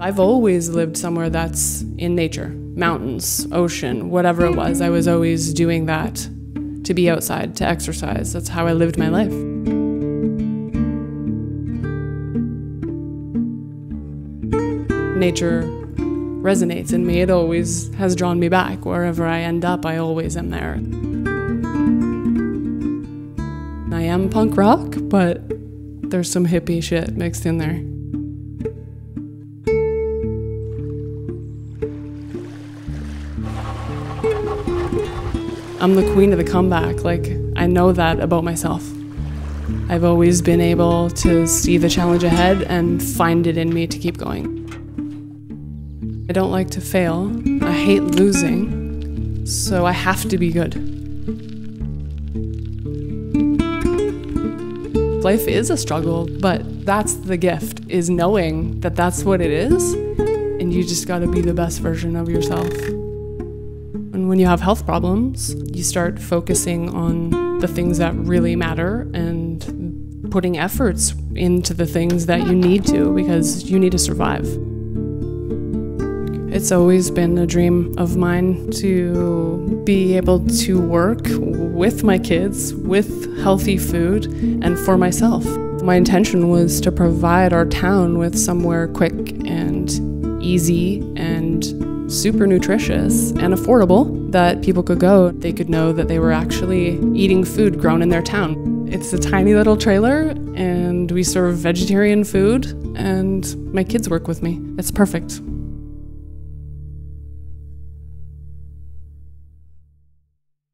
I've always lived somewhere that's in nature mountains, ocean, whatever it was. I was always doing that to be outside, to exercise. That's how I lived my life. Nature resonates in me. It always has drawn me back. Wherever I end up, I always am there. I am punk rock, but there's some hippie shit mixed in there. I'm the queen of the comeback. Like, I know that about myself. I've always been able to see the challenge ahead and find it in me to keep going. I don't like to fail. I hate losing. So I have to be good. Life is a struggle, but that's the gift is knowing that that's what it is and you just got to be the best version of yourself. And when you have health problems, you start focusing on the things that really matter and putting efforts into the things that you need to because you need to survive. It's always been a dream of mine to be able to work with my kids with healthy food and for myself. My intention was to provide our town with somewhere quick and easy and super nutritious and affordable that people could go. They could know that they were actually eating food grown in their town. It's a tiny little trailer, and we serve vegetarian food, and my kids work with me. It's perfect.